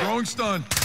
Throwing stun.